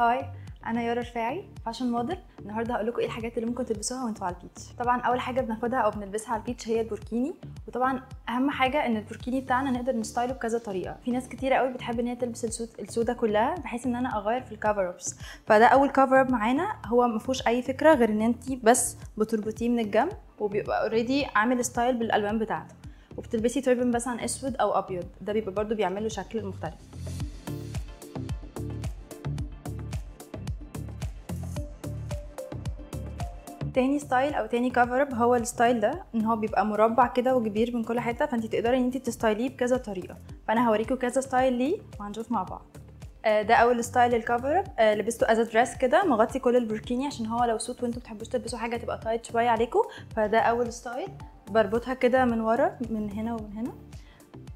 Hi أنا يارا رفاعي fashion model. النهارده هقول لكم إيه الحاجات اللي ممكن تلبسوها وأنتوا على ال beach. طبعا أول حاجة بناخدها أو بنلبسها على ال beach هي البوركيني. وطبعا أهم حاجة إن البوركيني بتاعنا نقدر ن style ه بكذا طريقة. في ناس كتيرة قوي بتحب إن هي تلبس ال suit السودا كلها بحيث إن أنا أغير في ال cover ups فده أول cover up معانا. هو ما فيهوش أي فكرة غير إن انت بس بتربطيه من الجنب وبيبقى already عامل style بالألوان بتاعته. وبتلبسي turban مثلا أسود أو أبيض. ده بيبقى برده بيعمل له شكل مختلف. تاني style أو تاني cover up هو ال style ده إن هو بيبقى مربع كده وكبير من كل حتة فانت تقدري إن انت ت style يه بكذا طريقة. فأنا هوريكم كذا style ليه وهنشوف مع بعض. آه، ده أول style لل cover up لبسته as dress كده مغطي كل البوركيني عشان هو لو suit وأنتوا بتحبوش تلبسوا حاجة تبقى tight شوية عليكم. فده أول style بربطها كده من ورا من هنا ومن هنا.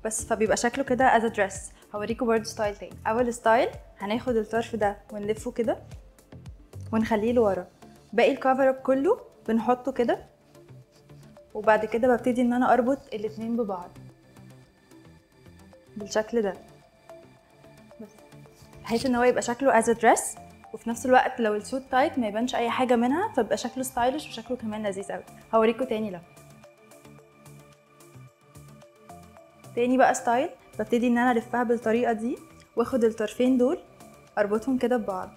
بس فبيبقى شكله كده as dress هوريكم برضه style تاني. أول style هناخد الطرف ده ونلفه كده ونخليه لورا. باقي ال cover up كله بنحطه كده وبعد كده ببتدي إن أنا أربط الاتنين ببعض بالشكل ده بس بحيث إن هو يبقى شكله as dress وفي نفس الوقت لو ال suit tight ما يبانش أي حاجة منها فبقى شكله stylish وشكله كمان لذيذ قوي هوريكم تاني لو. تاني بقى style ببتدي إن أنا ألفها بالطريقة دي وآخد الطرفين دول أربطهم كده ببعض.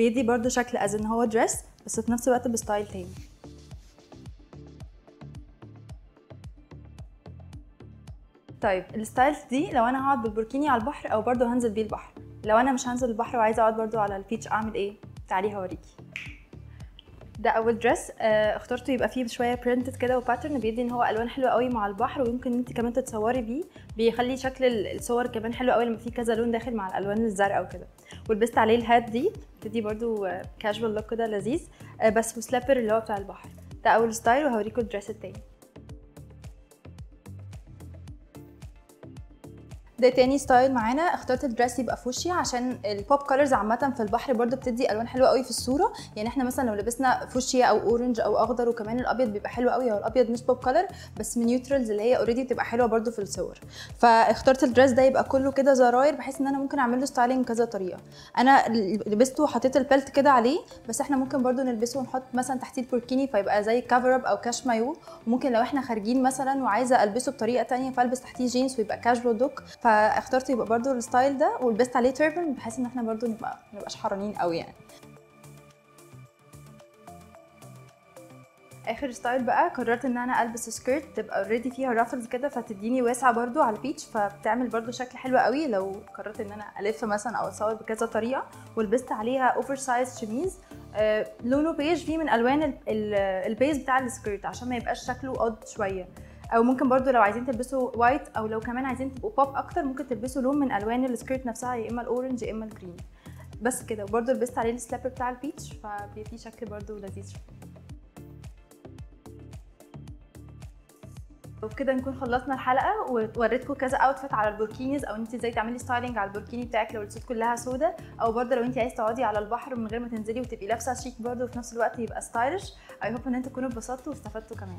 بيدي برضو شكل as ان هو dress بس في نفس الوقت ب style تاني. طيب ال styles دي لو أنا هقعد بالبوركيني على البحر أو برضو هنزل بيه البحر. لو أنا مش هنزل البحر وعايزة أقعد برضو على ال beach أعمل إيه؟ تعالي هوريكي. ده أول dress آه اخترته يبقى فيه شوية printed كده و pattern بيدي إن هو ألوان حلوة قوي مع البحر ويمكن أنت كمان تتصوري بيه. بيخلي شكل الصور كمان حلو قوي لما فيه كذا لون داخل مع الألوان الزرقاء وكده. ولبست عليه ال hat دي بتدي برضو casual look كده لذيذ. آه بس و slipper اللي هو بتاع البحر. ده أول style وهوريكم ال dress التاني. ده تاني style معانا. اخترت ال dress يبقى فوشيا عشان ال pop colors عامة في البحر برضو بتدي ألوان حلوة قوي في الصورة. يعني إحنا مثلا لو لبسنا فوشيا أو orange أو أخضر وكمان الأبيض بيبقى حلو قوي. هو الأبيض مش pop color بس من neutrals اللي هي already بتبقى حلوة برضو في الصور. فاخترت ال dress ده يبقى كله كده زراير بحيث ان أنا ممكن اعمل له styling كذا طريقة. أنا لبسته وحطيت ال belt كده عليه بس إحنا ممكن برضو نلبسه ونحط مثلا تحتيه البوركيني فيبقى زي cover up أو cache-maillot وممكن لو إحنا خارجين مثلا وعايزة ألبسه بطريقة تانية فألبس تحتيه جينز ويبقى casual look فاخترت يبقى برضو ال style ده ولبست عليه turban بحيث إن إحنا برضو نبقى نبقاش حرانين قوي يعني. آخر style بقى قررت إن أنا ألبس skirt تبقى already فيها ruffles كده فتديني واسعة برضو على ال beach فبتعمل برضو شكل حلو قوي لو قررت إن أنا ألف مثلا أو اتصور بكذا طريقة. ولبست عليها oversize شميز لونه بيج فيه من ألوان ال ال ال base بتاع ال skirt عشان ما يبقاش شكله odd شوية. أو ممكن برضو لو عايزين تلبسوا white أو لو كمان عايزين تبقوا بوب أكتر ممكن تلبسوا لون من ألوان ال skirt نفسها يا إما ال orange يا إما ال green بس كده. وبرضو لبست عليه ال slipper بتاع ال beach فبيدي شكل برضو لذيذ. وبكده نكون خلصنا الحلقة ووريتكم كذا outfit على ال burkinis أو انت إزاي تعملي styling على البوركيني بتاعك لو ال suit كلها سودا أو برضه لو انت عايزه تقعدي على البحر من غير ما تنزلي وتبقي لابسة شيك برضه وفي نفس الوقت يبقى stylish I hope إن أنتوا تكونوا اتبسطتوا واستفدتوا كمان.